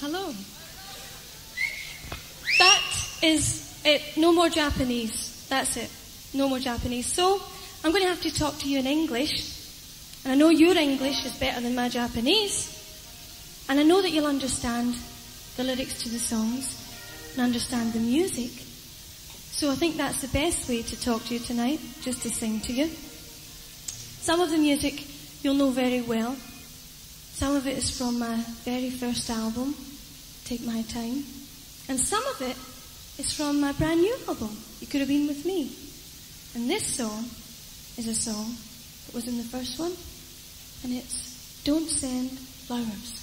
Hello. That is it. No more Japanese. That's it. No more Japanese. So, I'm going to have to talk to you in English. And I know your English is better than my Japanese. And I know that you'll understand the lyrics to the songs and understand the music. So I think that's the best way to talk to you tonight, just to sing to you. Some of the music you'll know very well. Some of it is from my very first album, Take My Time. And some of it is from my brand new album, You Could Have Been With Me. And this song is a song that was in the first one, and it's Don't Send Flowers.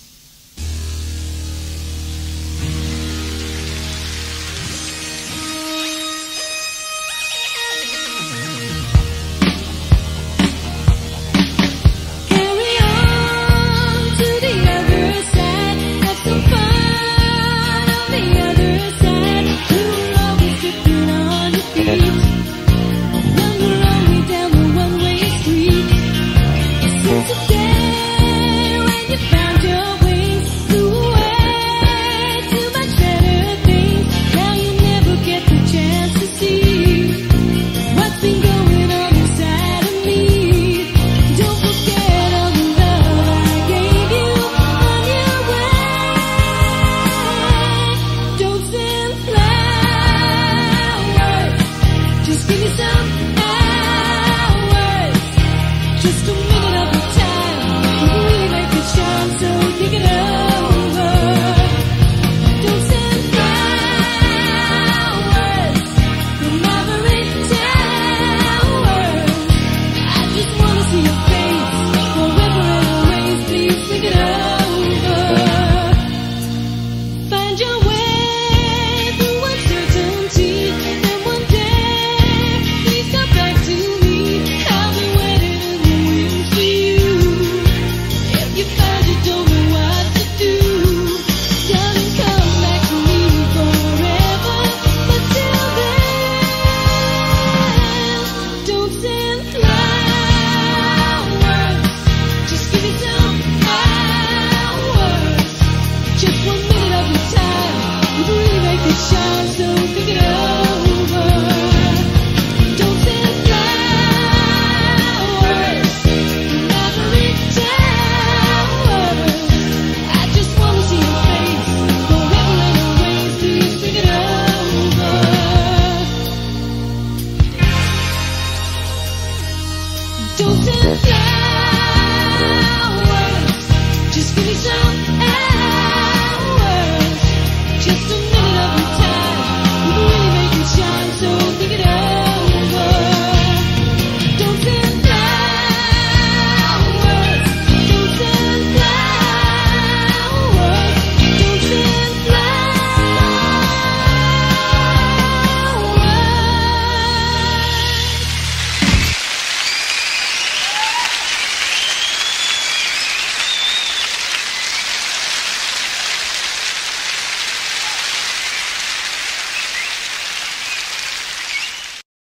to me.